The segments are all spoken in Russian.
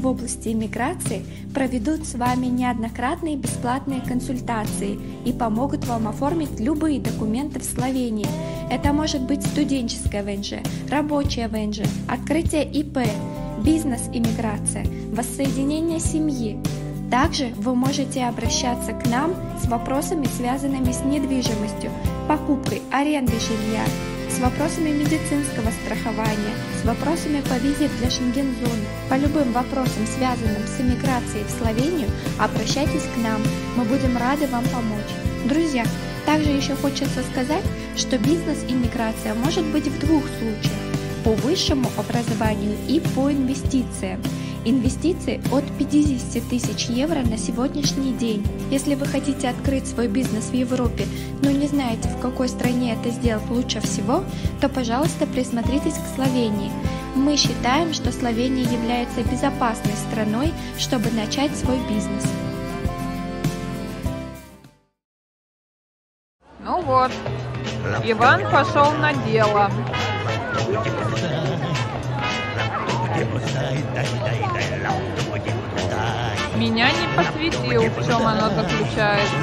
в области иммиграции проведут с вами неоднократные бесплатные консультации и помогут вам оформить любые документы в Словении. Это может быть студенческая ВНЖ, рабочая ВНЖ, открытие ИП, бизнес-иммиграция, воссоединение семьи. Также вы можете обращаться к нам с вопросами, связанными с недвижимостью, покупкой, арендой жилья, вопросами медицинского страхования, с вопросами по визе для Шенген-зоны. По любым вопросам, связанным с иммиграцией в Словению, обращайтесь к нам, мы будем рады вам помочь. Друзья, также еще хочется сказать, что бизнес-иммиграция может быть в двух случаях – по высшему образованию и по инвестициям – Инвестиции от 50 тысяч евро на сегодняшний день. Если вы хотите открыть свой бизнес в Европе, но не знаете, в какой стране это сделать лучше всего, то, пожалуйста, присмотритесь к Словении. Мы считаем, что Словения является безопасной страной, чтобы начать свой бизнес. Ну вот, Иван пошел на дело. Меня не посвятил, в чем оно заключается.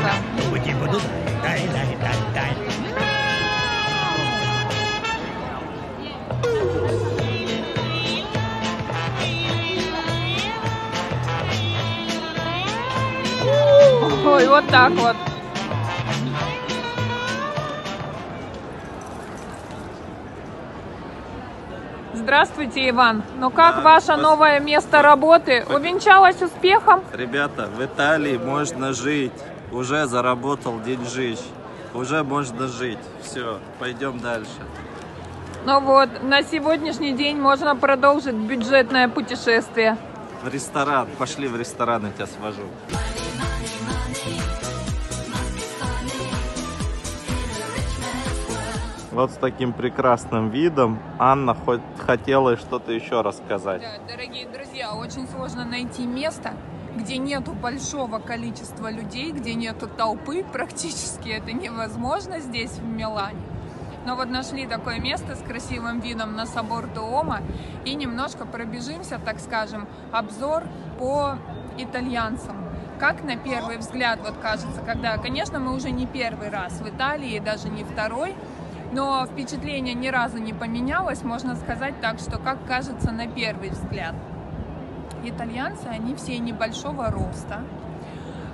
Ой, вот так вот. Здравствуйте, Иван. Ну как Да, ваше спас- новое место работы? Увенчалось успехом? Ребята, в Италии можно жить. Уже заработал деньжищ. Уже можно жить. Все, пойдем дальше. Ну вот, на сегодняшний день можно продолжить бюджетное путешествие. В ресторан. Пошли в ресторан, я тебя свожу. Вот с таким прекрасным видом Анна хоть хотела что-то еще рассказать. Да, дорогие друзья, очень сложно найти место, где нету большого количества людей, где нету толпы, практически это невозможно здесь, в Милане. Но вот нашли такое место с красивым видом на собор Дуома и немножко пробежимся, так скажем, обзор по итальянцам. Как на первый взгляд вот кажется, когда, конечно, мы уже не первый раз в Италии, даже не второй, но впечатление ни разу не поменялось, можно сказать так, что как кажется на первый взгляд. Итальянцы, они все небольшого роста,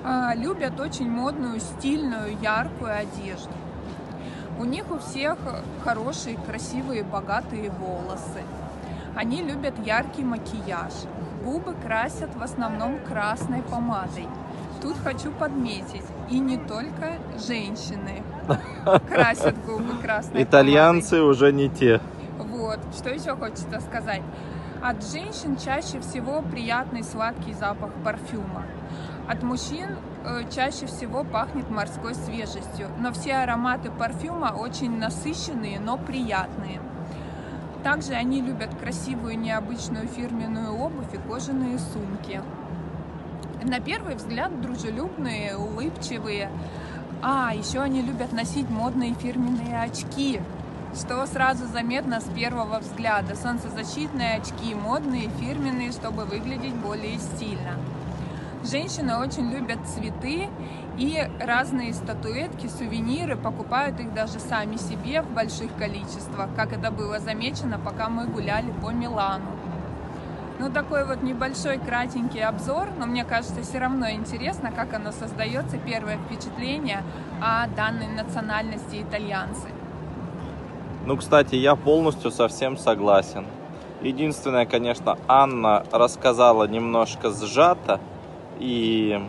а, любят очень модную, стильную, яркую одежду. У них у всех хорошие, красивые, богатые волосы. Они любят яркий макияж. Губы красят в основном красной помадой. Тут хочу подметить, и не только женщины красят губы красной помадой. Итальянцы уже не те. Вот, что еще хочется сказать. От женщин чаще всего приятный сладкий запах парфюма. От мужчин э, чаще всего пахнет морской свежестью, но все ароматы парфюма очень насыщенные, но приятные. Также они любят красивую необычную фирменную обувь и кожаные сумки. На первый взгляд дружелюбные, улыбчивые. А, еще они любят носить модные фирменные очки, что сразу заметно с первого взгляда. Солнцезащитные очки, модные, фирменные, чтобы выглядеть более стильно. Женщины очень любят цветы и разные статуэтки, сувениры, покупают их даже сами себе в больших количествах, как это было замечено, пока мы гуляли по Милану. Ну, такой вот небольшой, кратенький обзор, но мне кажется, все равно интересно, как оно создается, первое впечатление о данной национальности итальянцы. Ну, кстати, я полностью совсем согласен. Единственное, конечно, Анна рассказала немножко сжато. И,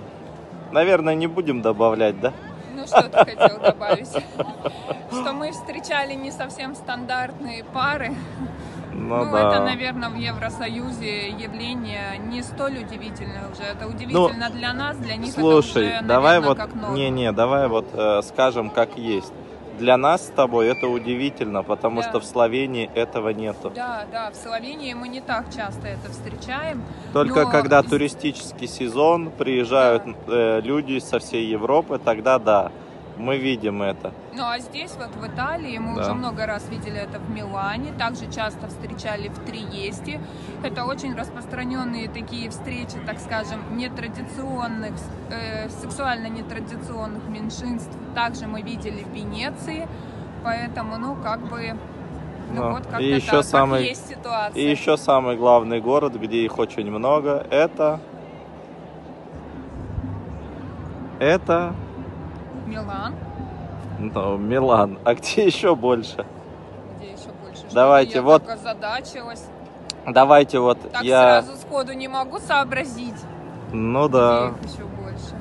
наверное, не будем добавлять, да? Ну, что ты хотел добавить? Что мы встречали не совсем стандартные пары. Ну, Ну, да. это, наверное, в Евросоюзе явление не столь удивительное уже. Это удивительно для нас, для них Ну, Слушай, это уже, давай наверное, вот, как норма. не-не, давай вот э, скажем как есть. Для нас с тобой это удивительно, потому Да. что в Словении этого нету. Да, да, в Словении мы не так часто это встречаем. Только но когда туристический сезон, приезжают э, люди со всей Европы, тогда да. Мы видим это. Ну а здесь вот в Италии мы Да. уже много раз видели это в Милане, также часто встречали в Триесте. Это очень распространенные такие встречи, так скажем, нетрадиционных, э, сексуально нетрадиционных меньшинств. Также мы видели в Венеции, поэтому, ну как бы, ну Ну, вот как-то и еще так, самый- есть ситуация. И еще самый главный город, где их очень много, это... Это Милан, ну, Милан. А где еще больше? где еще больше? Давайте, я вот- только задачилась. Давайте вот Так я... сразу сходу не могу сообразить, Ну да. где их еще больше.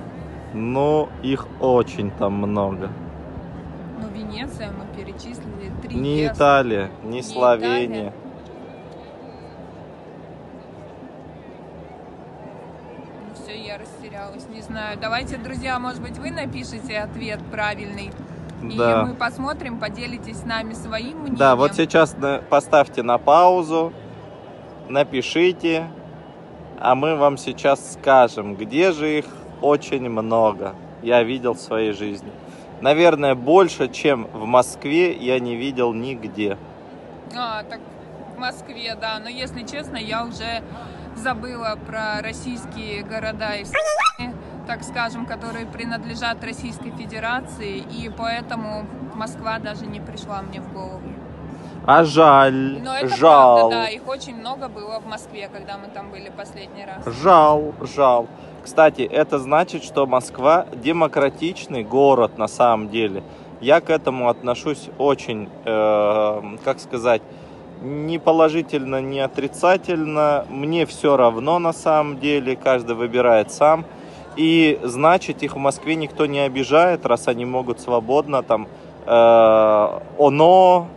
Ну, их очень там много. Ну, Венеция мы перечислили, три Не Италия, не Словения. Ну, все, я знаю. Давайте, друзья, может быть, вы напишите ответ правильный. И Да. мы посмотрим, поделитесь с нами своим мнением. Да, вот сейчас поставьте на паузу, напишите, а мы вам сейчас скажем, где же их очень много. Я видел в своей жизни. Наверное, больше, чем в Москве, я не видел нигде. А, так в Москве, да. Но, если честно, я уже забыла про российские города и страны, так скажем, которые принадлежат Российской Федерации, и поэтому Москва даже не пришла мне в голову. А жаль, Но это жал, правда, да, их очень много было в Москве, когда мы там были последний раз. жал, жал. Кстати, это значит, что Москва демократичный город на самом деле. Я к этому отношусь очень, э, как сказать, не положительно, не отрицательно. Мне все равно на самом деле, каждый выбирает сам. И значит, их в Москве никто не обижает, раз они могут свободно там э, оно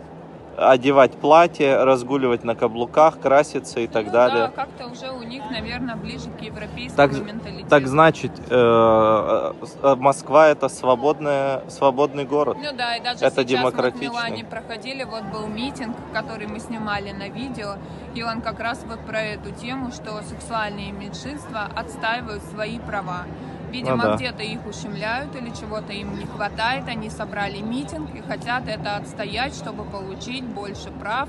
одевать платье, разгуливать на каблуках, краситься и так Ну далее. Да, как-то уже у них, наверное, ближе к европейскому Так- менталитету. Так значит, э, э, Москва это свободная, свободный город. Ну да, и даже Это сейчас мы в. Милане проходили, вот был митинг, который мы снимали на видео, и он как раз вот про эту тему, что сексуальные меньшинства отстаивают свои права. Видимо, Ну да. где-то их ущемляют или чего-то им не хватает, они собрали митинг и хотят это отстоять, чтобы получить больше прав,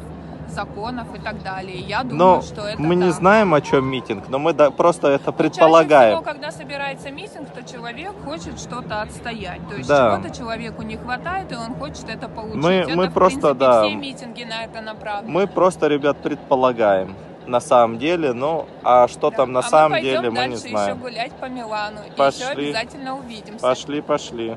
законов и так далее. Я думаю, Но что это мы не так. знаем, о чем митинг, но мы да- просто это Ну, предполагаем. Чаще всего, когда собирается митинг, то человек хочет что-то отстоять. То есть Да. чего-то человеку не хватает, и он хочет это получить. Мы- это, мы в просто, принципе, да. все митинги на это направлены. Мы просто, ребят, предполагаем на самом деле, ну, а что Да. там на А самом деле, мы не дальше еще знаем. гулять по Милану. И Пошли. еще обязательно увидимся. Пошли, пошли.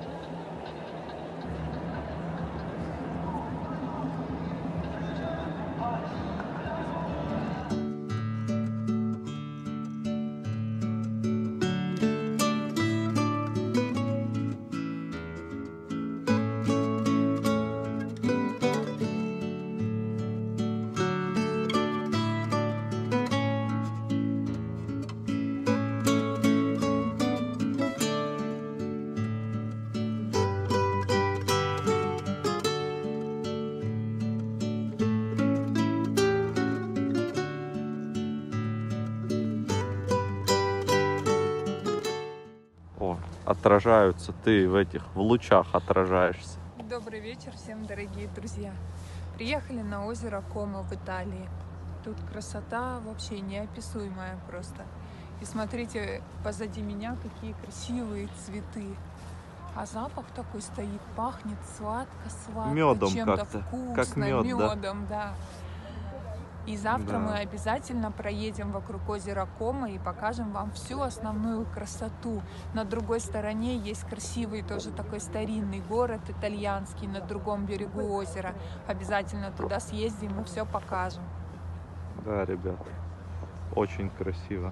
Отражаются, ты в этих, в лучах отражаешься. Добрый вечер всем, дорогие друзья. Приехали на озеро Комо в Италии. Тут красота вообще неописуемая просто. И смотрите, позади меня какие красивые цветы. А запах такой стоит, пахнет сладко-сладко, Мёдом чем-то как-то, вкусно, как мёд, да. мёдом, да. И завтра Да. мы обязательно проедем вокруг озера Кома и покажем вам всю основную красоту. На другой стороне есть красивый тоже такой старинный город итальянский на другом берегу озера. Обязательно туда съездим и все покажем. Да, ребят, очень красиво.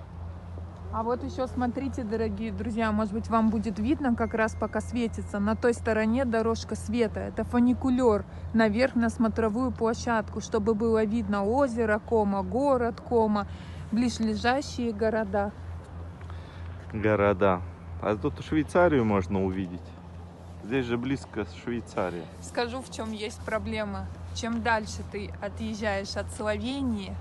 А вот еще смотрите, дорогие друзья, может быть вам будет видно, как раз пока светится. На той стороне дорожка света. Это фуникулер наверх на смотровую площадку, чтобы было видно озеро Кома, город Кома, ближлежащие города. Города. А тут Швейцарию можно увидеть. Здесь же близко Швейцария. Скажу, в чем есть проблема. Чем дальше ты отъезжаешь от Словении,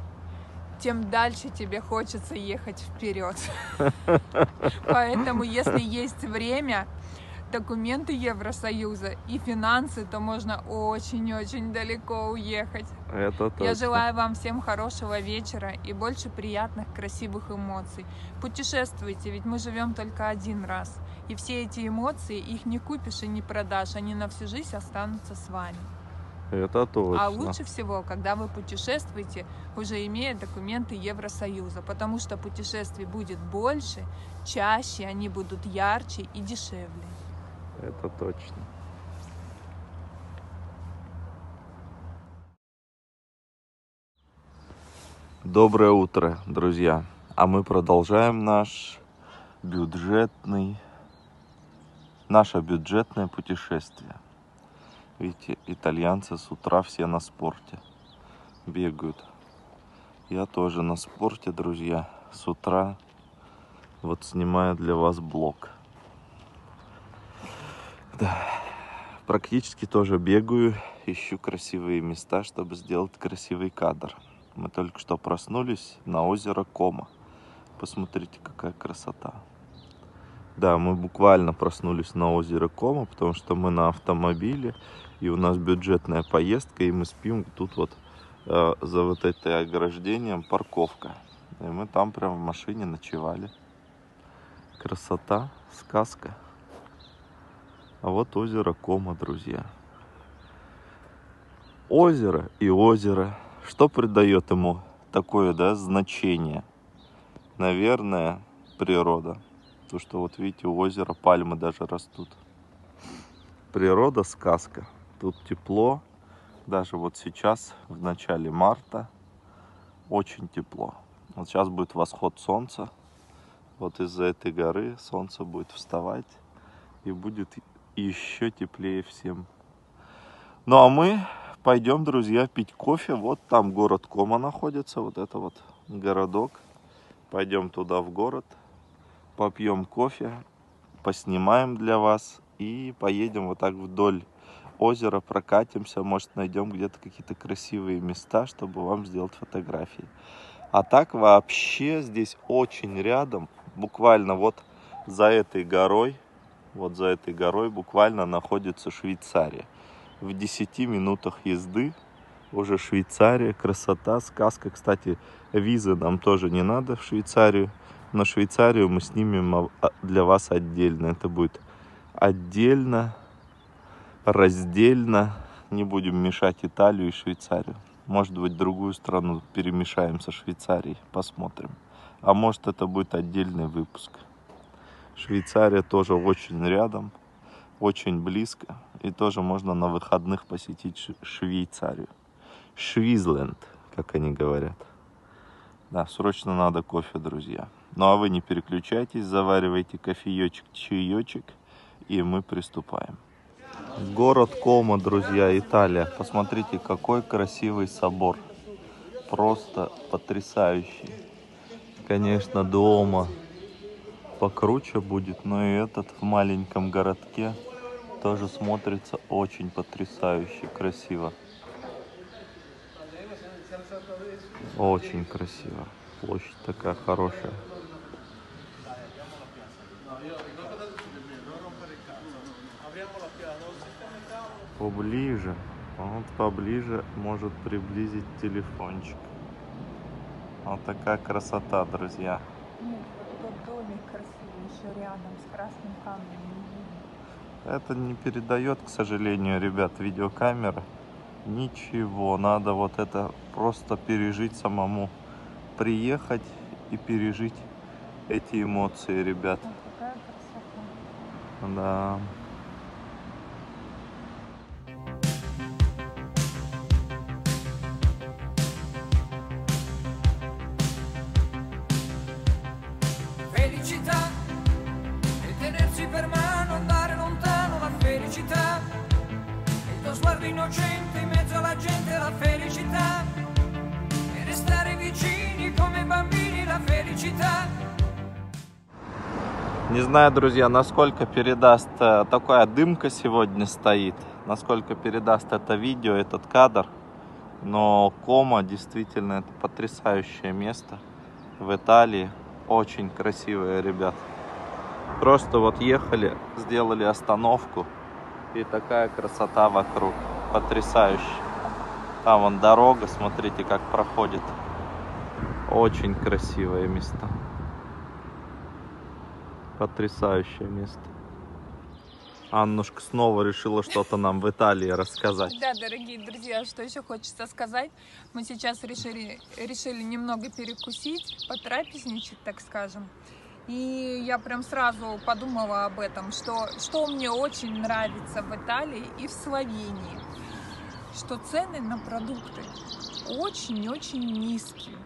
тем дальше тебе хочется ехать вперед. Поэтому, если есть время, документы Евросоюза и финансы, то можно очень-очень далеко уехать. Это точно. Я желаю вам всем хорошего вечера и больше приятных, красивых эмоций. Путешествуйте, ведь мы живем только один раз. И все эти эмоции, их не купишь и не продашь, они на всю жизнь останутся с вами. Это точно. А лучше всего, когда вы путешествуете, уже имея документы Евросоюза, потому что путешествий будет больше, чаще, они будут ярче и дешевле. Это точно. Доброе утро, друзья. А мы продолжаем наш бюджетный, наше бюджетное путешествие. Видите, итальянцы с утра все на спорте бегают. Я тоже на спорте, друзья. С утра вот снимаю для вас блог. Да, практически тоже бегаю, ищу красивые места, чтобы сделать красивый кадр. Мы только что проснулись на озеро Кома. Посмотрите, какая красота. Да, мы буквально проснулись на озеро Кома, потому что мы на автомобиле, и у нас бюджетная поездка, и мы спим тут вот э, за вот этой ограждением парковка. И мы там прям в машине ночевали. Красота, сказка. А вот озеро Кома, друзья. Озеро и озеро. Что придает ему такое, да, значение? Наверное, природа. То, что вот видите, у озера пальмы даже растут. Природа сказка. Тут тепло. Даже вот сейчас, в начале марта, очень тепло. Вот сейчас будет восход солнца. Вот из-за этой горы солнце будет вставать и будет еще теплее всем. Ну а мы пойдем, друзья, пить кофе. Вот там город Кома находится, вот это вот городок. Пойдем туда в город, попьем кофе, поснимаем для вас и поедем вот так вдоль озера, прокатимся, может найдем где-то какие-то красивые места, чтобы вам сделать фотографии. А так вообще здесь очень рядом, буквально вот за этой горой, вот за этой горой буквально находится Швейцария. В 10 минутах езды уже Швейцария, красота, сказка. Кстати, визы нам тоже не надо в Швейцарию. На Швейцарию мы снимем а, для вас отдельно. Это будет отдельно, раздельно. Не будем мешать Италию и Швейцарию. Может быть, другую страну перемешаем со Швейцарией. Посмотрим. А может, это будет отдельный выпуск. Швейцария тоже очень рядом, очень близко. И тоже можно на выходных посетить Швейцарию. Швизленд, как они говорят. Да, срочно надо кофе, друзья. Ну а вы не переключайтесь, заваривайте кофеечек, чаечек, и мы приступаем. Город Кома, друзья, Италия. Посмотрите, какой красивый собор. Просто потрясающий. Конечно, дома покруче будет, но и этот в маленьком городке тоже смотрится очень потрясающе красиво. Очень красиво. Площадь такая хорошая. Поближе. Вот поближе может приблизить телефончик. Вот такая красота, друзья. Нет, тот домик красивый еще рядом с красным камнем. Это не передает, к сожалению, ребят, видеокамера. Ничего, надо вот это просто пережить самому. Приехать и пережить эти эмоции, ребят. Какая красота. Да. Не знаю, друзья, насколько передаст э, такая дымка сегодня стоит, насколько передаст это видео, этот кадр. Но Кома действительно это потрясающее место в Италии. Очень красивое, ребят. Просто вот ехали, сделали остановку. И такая красота вокруг. Потрясающе. Там вон дорога, смотрите, как проходит. Очень красивое место. Потрясающее место. Аннушка снова решила что-то нам в Италии рассказать. Да, дорогие друзья, что еще хочется сказать? Мы сейчас решили, решили немного перекусить, потрапезничать, так скажем. И я прям сразу подумала об этом, что, что мне очень нравится в Италии и в Словении, что цены на продукты очень-очень низкие.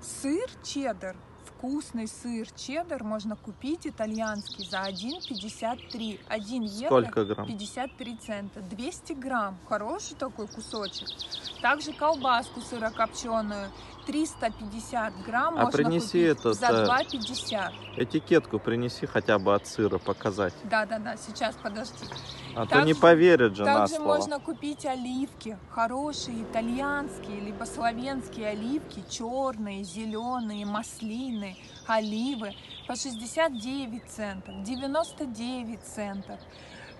Сыр чеддер, вкусный сыр чеддер можно купить итальянский за 1,53. 1 евро Сколько грамм? 53 цента. 200 грамм. Хороший такой кусочек. Также колбаску сырокопченую 350 грамм А можно принеси купить этот, за э, 2,50. Этикетку принеси хотя бы от сыра показать. Да-да-да, сейчас, подожди. А то Также- не поверят же Также можно купить оливки, хорошие итальянские, либо славянские оливки, черные, зеленые, маслины, оливы по 69 центов, 99 центов.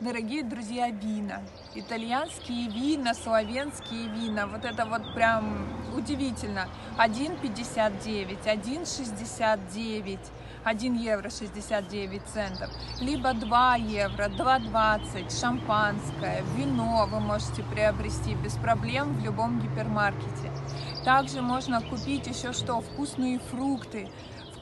Дорогие друзья, вина. Итальянские вина, славянские вина. Вот это вот прям удивительно. 1,59, 1,69. 1 евро 69 центов, либо 2 евро, 2,20, шампанское, вино вы можете приобрести без проблем в любом гипермаркете. Также можно купить еще что? Вкусные фрукты,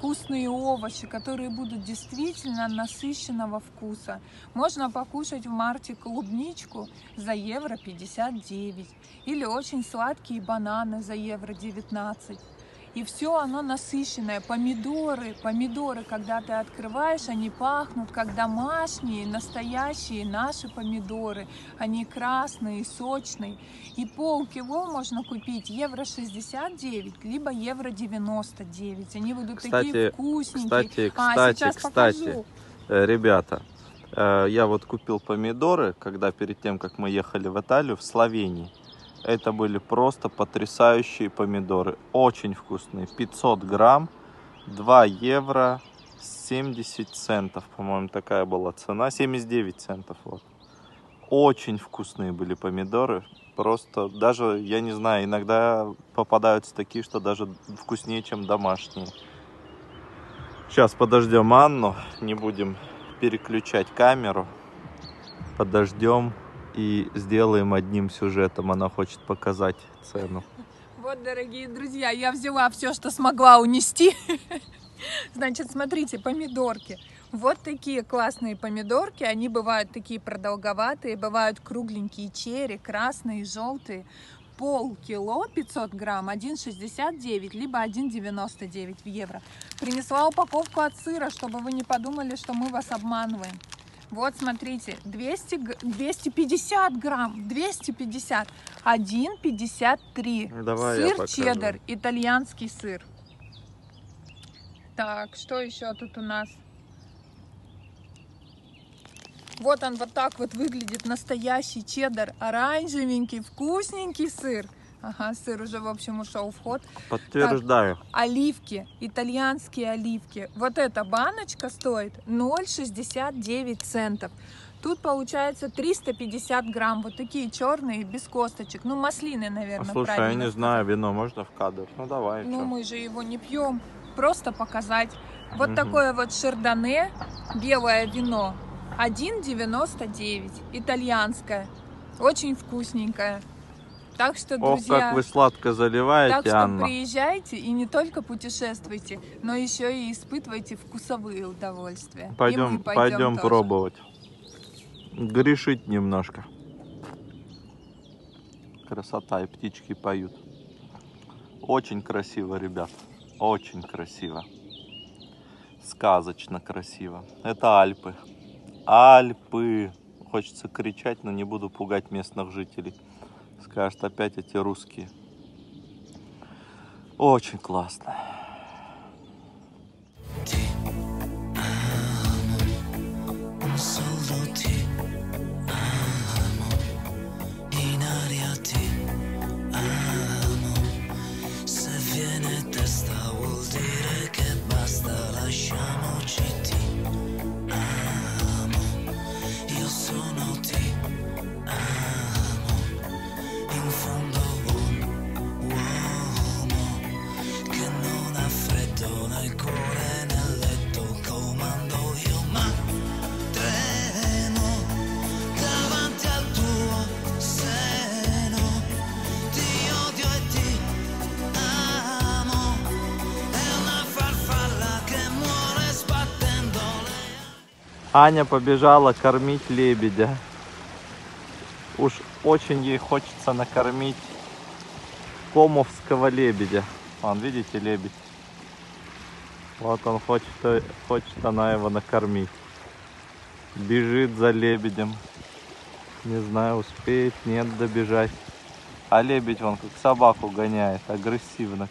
вкусные овощи, которые будут действительно насыщенного вкуса. Можно покушать в марте клубничку за евро 59 или очень сладкие бананы за евро 19. И все оно насыщенное. Помидоры, помидоры, когда ты открываешь, они пахнут как домашние, настоящие наши помидоры. Они красные, сочные. И полкило можно купить евро 69, либо евро 99. Они будут такие Кстати, вкусненькие. кстати, а, кстати, сейчас кстати. покажу. Э, Ребята, э, я вот купил помидоры, когда перед тем, как мы ехали в Италию, в Словении. Это были просто потрясающие помидоры. Очень вкусные. 500 грамм, 2 евро, 70 центов, по-моему, такая была цена. 79 центов, вот. Очень вкусные были помидоры. Просто даже, я не знаю, иногда попадаются такие, что даже вкуснее, чем домашние. Сейчас подождем Анну, не будем переключать камеру. Подождем и сделаем одним сюжетом. Она хочет показать цену. Вот, дорогие друзья, я взяла все, что смогла унести. Значит, смотрите, помидорки. Вот такие классные помидорки. Они бывают такие продолговатые, бывают кругленькие черри, красные, желтые. Полкило 500 грамм, 1,69, либо 1,99 в евро. Принесла упаковку от сыра, чтобы вы не подумали, что мы вас обманываем. Вот, смотрите, 200, г- 250 грамм, 250, 1,53. Давай я сыр чеддер, итальянский сыр. Так, что еще тут у нас? Вот он вот так вот выглядит, настоящий чеддер, оранжевенький, вкусненький сыр. Ага, сыр уже, в общем, ушел в ход. Подтверждаю. Оливки, итальянские оливки. Вот эта баночка стоит 0,69 центов. Тут получается 350 грамм, вот такие черные, без косточек. Ну, маслины, А наверное, слушай, я не знаю, вино можно в кадр? Ну давай. ну, чё. мы же его не пьем, просто показать. Вот Мгм. такое вот шардоне, белое вино, 1,99, итальянское, очень вкусненькое. Так что, Ох, друзья, как вы сладко заливаете, так что Анна. приезжайте и не только путешествуйте, но еще и испытывайте вкусовые удовольствия. Пойдем, пойдем пойдем тоже. пробовать. Грешить немножко. Красота, и птички поют. Очень красиво, ребят. Очень красиво. Сказочно красиво. Это Альпы. Альпы. Хочется кричать, но не буду пугать местных жителей. Скажут опять эти русские. Очень классно. Аня побежала кормить лебедя. Уж очень ей хочется накормить комовского лебедя. Вон, видите, лебедь? Вот он хочет, хочет она его накормить. Бежит за лебедем. Не знаю, успеет, нет добежать. А лебедь вон как собаку гоняет, агрессивно.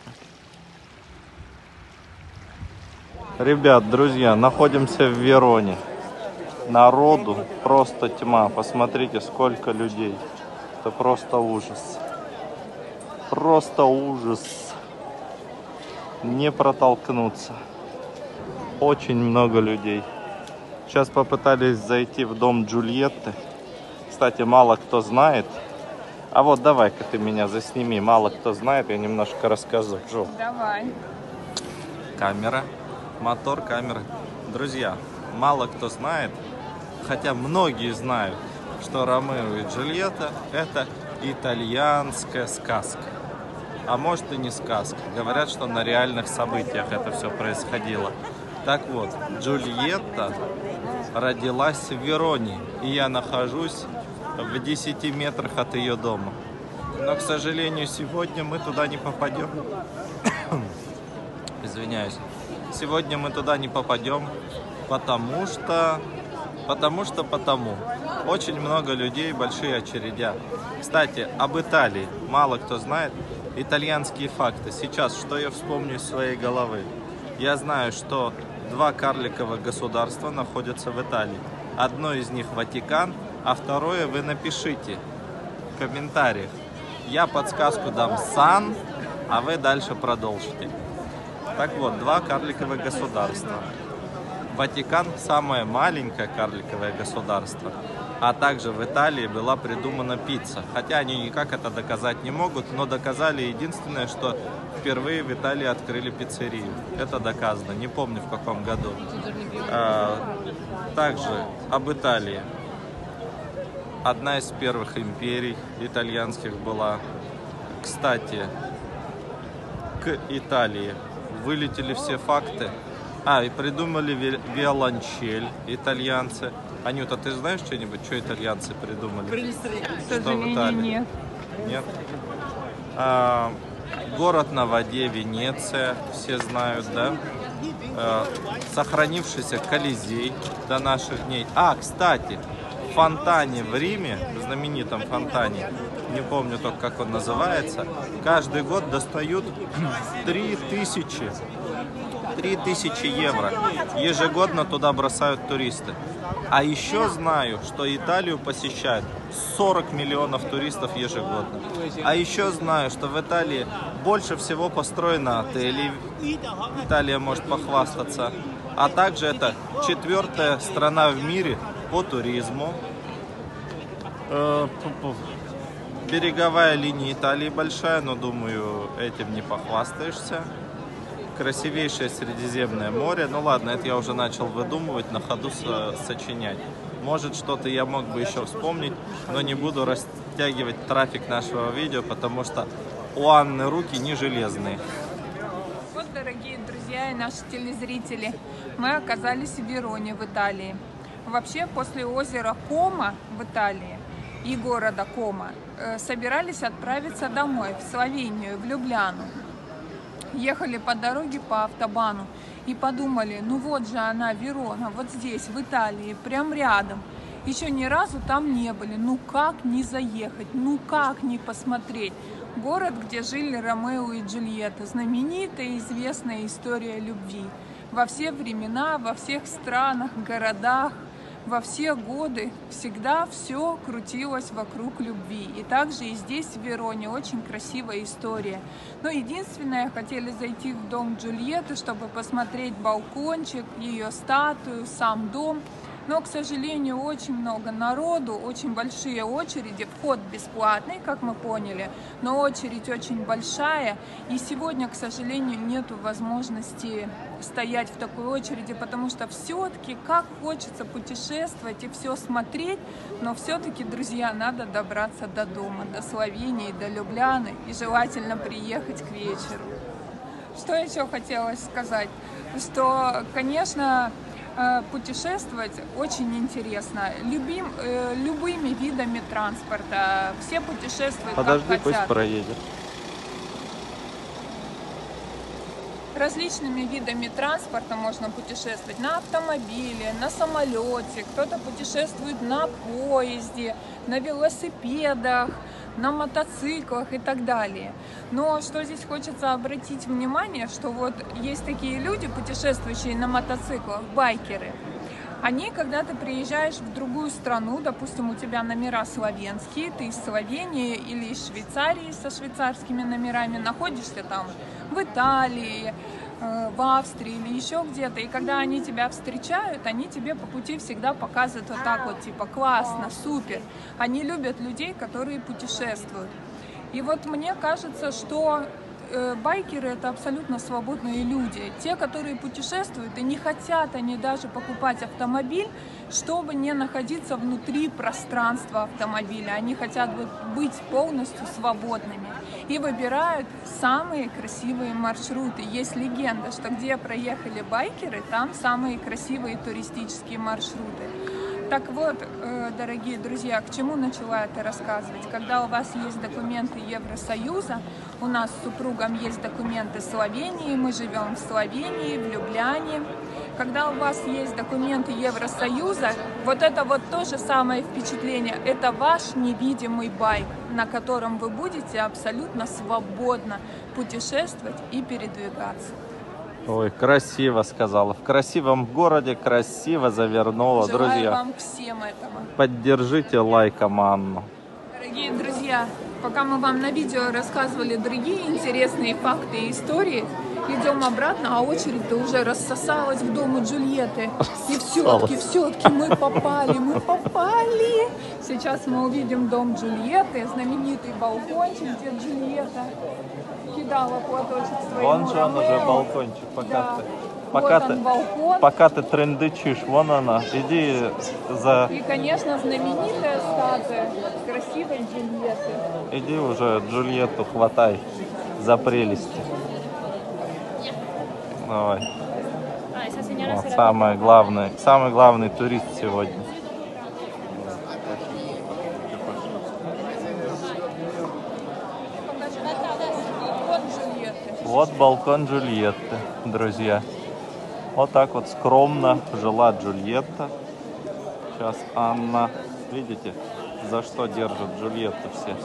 Ребят, друзья, находимся в Вероне. Народу просто тьма. Посмотрите, сколько людей. Это просто ужас. Просто ужас. Не протолкнуться. Очень много людей. Сейчас попытались зайти в дом Джульетты. Кстати, мало кто знает. А вот давай-ка ты меня засними. Мало кто знает, я немножко расскажу. Джо. Давай. Камера, мотор камеры. Друзья, мало кто знает, хотя многие знают, что Ромео и Джульетта это итальянская сказка. А может и не сказка. Говорят, что на реальных событиях это все происходило. Так вот, Джульетта родилась в Вероне, и я нахожусь в 10 метрах от ее дома. Но, к сожалению, сегодня мы туда не попадем. Извиняюсь. Сегодня мы туда не попадем, потому что... Потому что потому. Очень много людей, большие очередя. Кстати, об Италии. Мало кто знает. Итальянские факты. Сейчас, что я вспомню из своей головы? Я знаю, что два карликовых государства находятся в Италии. Одно из них Ватикан, а второе вы напишите в комментариях. Я подсказку дам Сан, а вы дальше продолжите. Так вот, два карликовых государства. Ватикан самое маленькое карликовое государство. А также в Италии была придумана пицца. Хотя они никак это доказать не могут, но доказали единственное, что впервые в Италии открыли пиццерию. Это доказано, не помню в каком году. А, также об Италии. Одна из первых империй итальянских была. Кстати, к Италии вылетели все факты. А, и придумали ви- виолончель итальянцы. Анюта, ты знаешь что-нибудь, что итальянцы придумали? К Что в Италии? нет. Нет. А, город на воде Венеция, все знают, да? А, сохранившийся Колизей до наших дней. А, кстати, в фонтане в Риме, в знаменитом фонтане, не помню только как он называется, каждый год достают 3000 3000 евро. Ежегодно туда бросают туристы. А еще знаю, что Италию посещают 40 миллионов туристов ежегодно. А еще знаю, что в Италии больше всего построено отелей. Италия может похвастаться. А также это четвертая страна в мире по туризму. Э. Береговая линия Италии большая, но думаю, этим не похвастаешься красивейшее Средиземное море. Ну ладно, это я уже начал выдумывать, на ходу со- сочинять. Может, что-то я мог бы еще вспомнить, но не буду растягивать трафик нашего видео, потому что у Анны руки не железные. Вот, дорогие друзья и наши телезрители, мы оказались в Вероне, в Италии. Вообще, после озера Кома в Италии и города Кома э, собирались отправиться домой, в Словению, в Любляну. Ехали по дороге по автобану и подумали, ну вот же она, Верона, вот здесь, в Италии, прям рядом. Еще ни разу там не были. Ну как не заехать? Ну как не посмотреть? Город, где жили Ромео и Джульетта. Знаменитая известная история любви. Во все времена, во всех странах, городах, во все годы всегда все крутилось вокруг любви. И также и здесь, в Вероне, очень красивая история. Но единственное, хотели зайти в дом Джульетты, чтобы посмотреть балкончик, ее статую, сам дом. Но, к сожалению, очень много народу, очень большие очереди, вход бесплатный, как мы поняли, но очередь очень большая. И сегодня, к сожалению, нет возможности стоять в такой очереди, потому что все-таки как хочется путешествовать и все смотреть, но все-таки, друзья, надо добраться до дома, до Словении, до Любляны и желательно приехать к вечеру. Что еще хотелось сказать? Что, конечно, Путешествовать очень интересно. Любим, э, любыми видами транспорта. Все путешествуют Подожди, как пусть хотят. проедет. Различными видами транспорта можно путешествовать на автомобиле, на самолете, кто-то путешествует на поезде, на велосипедах, на мотоциклах и так далее. Но что здесь хочется обратить внимание, что вот есть такие люди, путешествующие на мотоциклах, байкеры. Они, когда ты приезжаешь в другую страну, допустим, у тебя номера словенские, ты из Словении или из Швейцарии со швейцарскими номерами, находишься там в Италии, в Австрии или еще где-то, и когда они тебя встречают, они тебе по пути всегда показывают вот так вот, типа, классно, супер. Они любят людей, которые путешествуют. И вот мне кажется, что э, байкеры это абсолютно свободные люди. Те, которые путешествуют и не хотят они даже покупать автомобиль, чтобы не находиться внутри пространства автомобиля. Они хотят быть полностью свободными и выбирают самые красивые маршруты. Есть легенда, что где проехали байкеры, там самые красивые туристические маршруты. Так вот, э, дорогие друзья, к чему начала это рассказывать? Когда у вас есть документы Евросоюза, у нас с супругом есть документы Словении, мы живем в Словении, в Любляне. Когда у вас есть документы Евросоюза, вот это вот то же самое впечатление. Это ваш невидимый байк, на котором вы будете абсолютно свободно путешествовать и передвигаться. Ой, красиво сказала. В красивом городе красиво завернула, Желаю друзья. вам всем этого. Поддержите лайком Анну. Дорогие друзья, пока мы вам на видео рассказывали другие интересные факты и истории, идем обратно, а очередь-то уже рассосалась к дому Джульетты. И все-таки, все-таки мы попали, мы попали. Сейчас мы увидим дом Джульетты, знаменитый балкончик, где Джульетта кидала платочек своему Вон же он уже балкончик, пока Да. ты, пока вот ты, балкон. пока ты трендычишь, вон она. Иди за, И, конечно, знаменитая статуя красивой Джульетты. иди уже Джульетту хватай за прелести. Давай. О, самое главное, самый главный турист сегодня. Вот балкон Джульетты, друзья. Вот так вот скромно жила Джульетта. Сейчас Анна, видите, за что держат Джульетту все.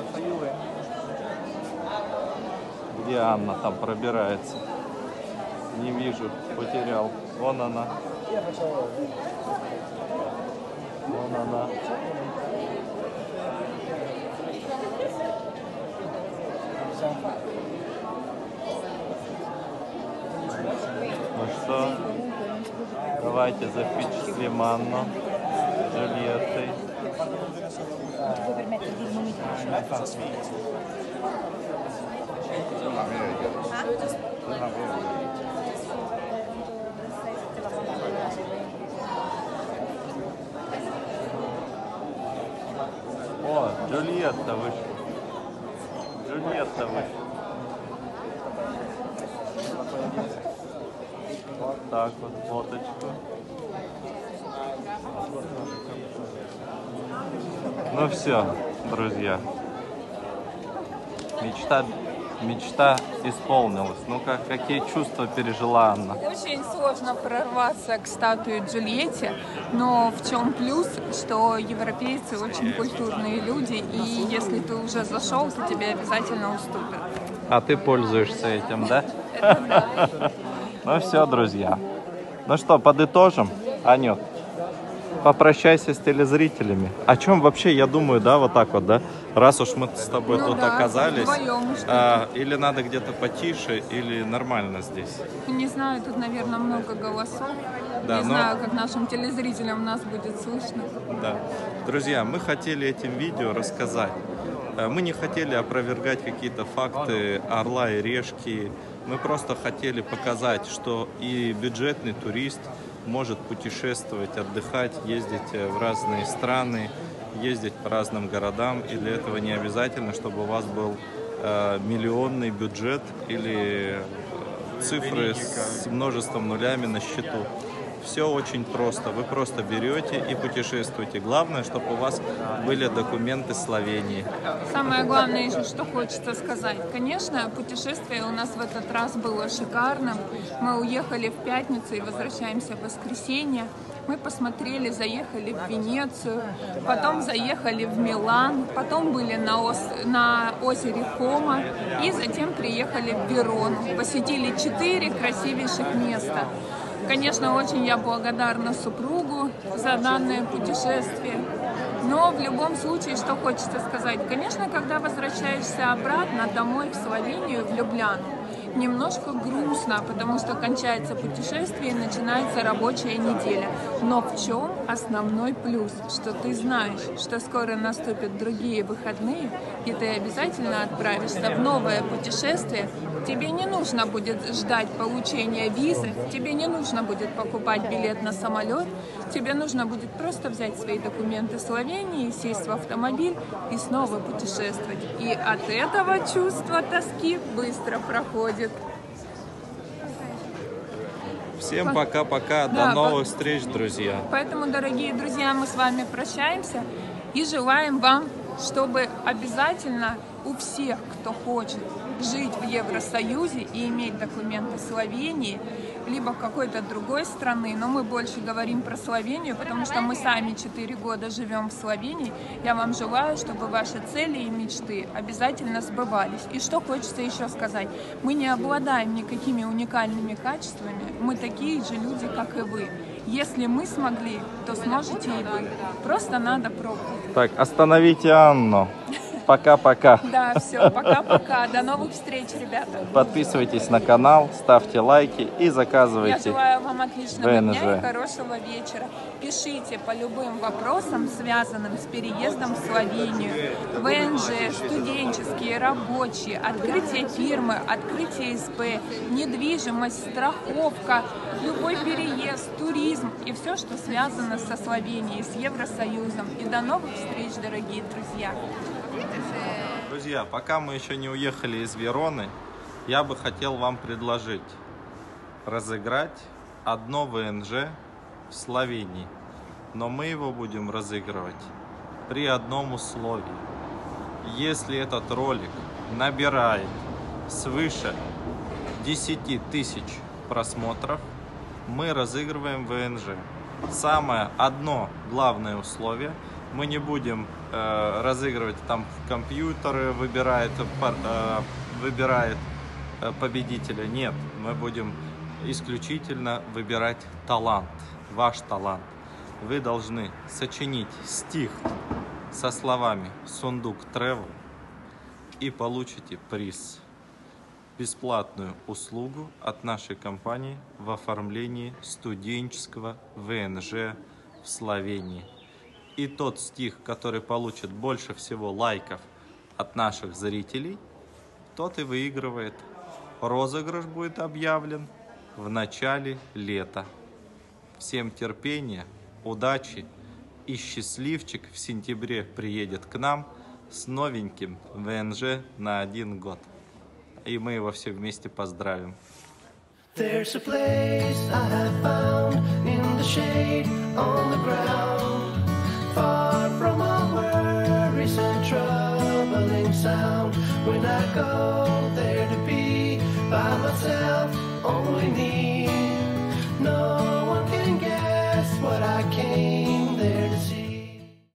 Где Анна там пробирается? Не вижу, потерял. Вон она. Вон она. Ну что, давайте запечатлим Анну Джульеттой. О, Джульетта вышла. Джульетта вышла. Вот так вот, фоточку. Ну все, друзья. Мечта, мечта исполнилась. Ну как, какие чувства пережила Анна? Очень сложно прорваться к статуе Джульетте, но в чем плюс, что европейцы очень культурные люди, и если ты уже зашел, то тебе обязательно уступят. А ты пользуешься этим, да. Ну все, друзья. Ну что, подытожим? Анют, попрощайся с телезрителями. О чем вообще, я думаю, да, вот так вот, да? Раз уж мы с тобой Ну тут да, оказались, вдвоем а, или надо где-то потише, или нормально здесь. Не знаю, тут, наверное, много голосов. Да, Не но- знаю, как нашим телезрителям нас будет слышно. Да. Друзья, мы хотели этим видео рассказать. Э, Мы не хотели опровергать какие-то факты орла и решки. Мы просто хотели показать, что и бюджетный турист может путешествовать, отдыхать, ездить э, в разные страны, ездить по разным городам. И для этого не обязательно, чтобы у вас был э, миллионный бюджет или э, цифры с множеством нулями на счету. Все очень просто. Вы просто берете и путешествуете. Главное, чтобы у вас были документы Словении. Самое главное, еще что хочется сказать. Конечно, путешествие у нас в этот раз было шикарным. Мы уехали в пятницу и возвращаемся в воскресенье. Мы посмотрели, заехали в Венецию, потом заехали в Милан, потом были на, ос- на озере Кома и затем приехали в Верону. Посетили четыре красивейших места. Конечно, очень я благодарна супругу за данное путешествие. Но в любом случае, что хочется сказать, конечно, когда возвращаешься обратно домой в Словению, в Любляну, немножко грустно, потому что кончается путешествие и начинается рабочая неделя. Но в чем основной плюс? Что ты знаешь, что скоро наступят другие выходные, и ты обязательно отправишься в новое путешествие. Тебе не нужно будет ждать получения визы, тебе не нужно будет покупать билет на самолет, тебе нужно будет просто взять свои документы Словении, сесть в автомобиль и снова путешествовать. И от этого чувство тоски быстро проходит. Всем пока-пока. До Да, новых встреч, друзья. Поэтому, дорогие друзья, мы с вами прощаемся и желаем вам, чтобы обязательно у всех, кто хочет жить в Евросоюзе и иметь документы Словении, либо какой-то другой страны, но мы больше говорим про Словению, потому что мы сами 4 года живем в Словении. Я вам желаю, чтобы ваши цели и мечты обязательно сбывались. И что хочется еще сказать, мы не обладаем никакими уникальными качествами, мы такие же люди, как и вы. Если мы смогли, то сможете и вы. Просто надо пробовать. Так, остановите Анну. Пока-пока. Да, все, пока-пока. До новых встреч, ребята. Подписывайтесь на канал, ставьте лайки и Я заказывайте. желаю вам отличного ВНЖ. дня и хорошего вечера. Пишите по любым вопросам, связанным с переездом в Словению. ВНЖ, студенческие, рабочие, открытие фирмы, открытие СП, недвижимость, страховка, любой переезд, туризм и все, что связано со Словенией, с Евросоюзом. И до новых встреч, дорогие друзья. Друзья, пока мы еще не уехали из Вероны, я бы хотел вам предложить разыграть одно ВНЖ в Словении. Но мы его будем разыгрывать при одном условии. Если этот ролик набирает свыше 10 тысяч просмотров, мы разыгрываем ВНЖ. Самое одно главное условие, мы не будем э, разыгрывать там компьютеры выбирает, пар- э, выбирает э, победителя. Нет, мы будем исключительно выбирать талант, ваш талант. Вы должны сочинить стих со словами «Сундук Travel» и получите приз бесплатную услугу от нашей компании в оформлении студенческого ВНЖ в Словении. И тот стих, который получит больше всего лайков от наших зрителей, тот и выигрывает. Розыгрыш будет объявлен в начале лета. Всем терпения, удачи и счастливчик в сентябре приедет к нам с новеньким ВНЖ на один год. И мы его все вместе поздравим. There's a place I have found in the shade on the ground, far from all worries and troubling sound. When I go there to be by myself, only need